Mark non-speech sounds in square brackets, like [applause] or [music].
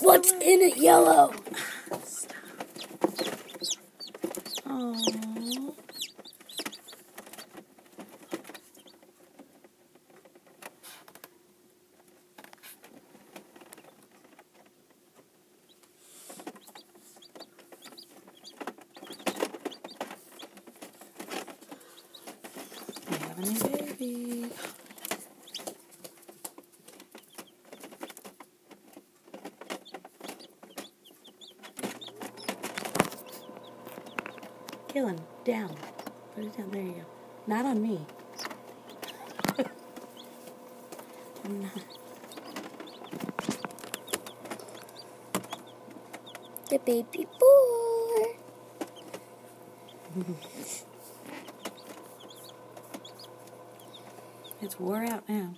What's in it yellow? Aww. We have a new Killing down. Put it down. There you go. Not on me. [laughs] I'm not. The baby boy. [laughs] It's wore out now.